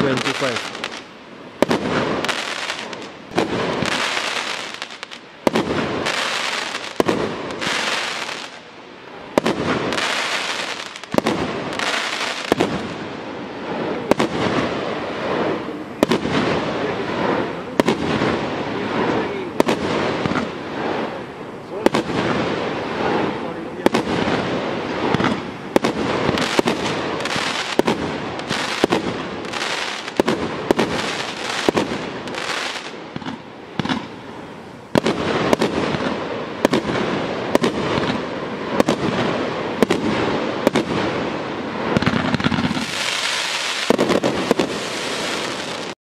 25